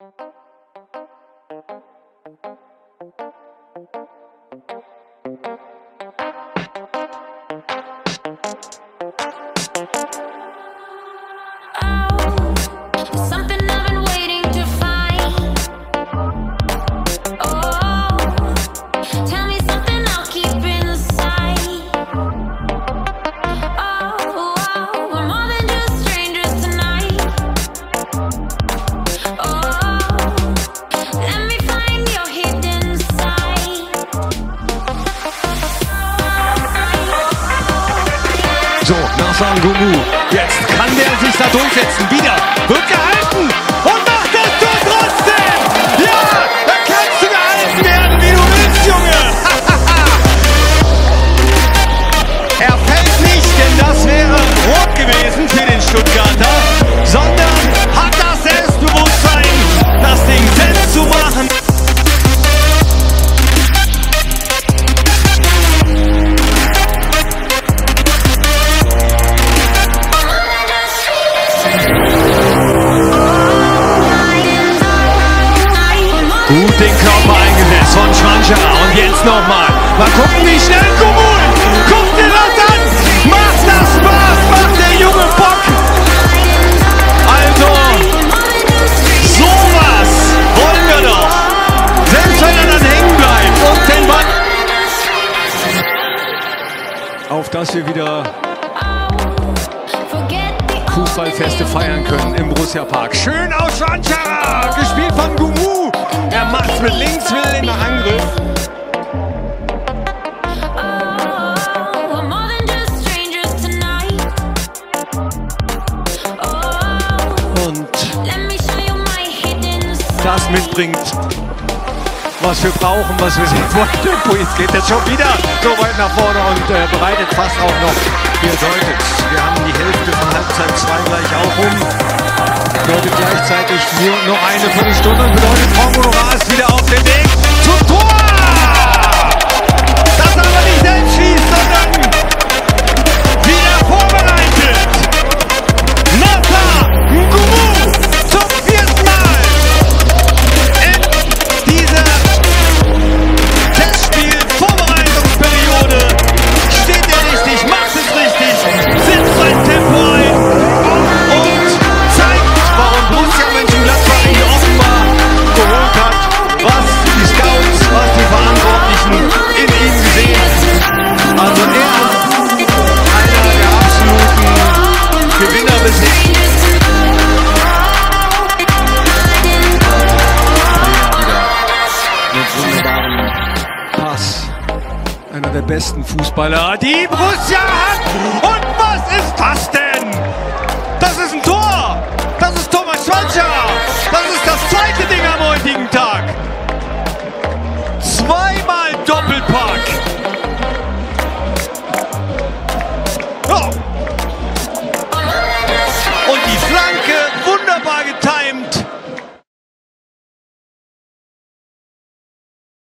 So, nach Gumu. Jetzt kann der sich da durchsetzen. Wieder. Wird gehalten. Jetzt nochmal. Mal gucken, wie schnell Gumul. Guck dir das an. Macht das Spaß. Macht der junge Bock. Also, sowas wollen wir doch. Selbst wenn er dann hängen bleibt und den Ball. Auf dass wir wieder Fußballfeste feiern können im Borussia Park. Schön aus Schwanschara. Gespielt von Gumu. Er macht's mit links, will in den Angriff. Das mitbringt, was wir brauchen, was wir sehen. Tempo, jetzt geht jetzt schon wieder so weit nach vorne und äh, bereitet fast auch noch hier deutet. Wir haben die Hälfte von Halbzeit 2 gleich auch um. Bedeutet gleichzeitig nur noch eine Viertelstunde und bedeutet Honorar ist wieder auf dem Weg zum Tor! Besten Fußballer, die Borussia hat. Und was ist das denn? Das ist ein Tor. Das ist Schweizer.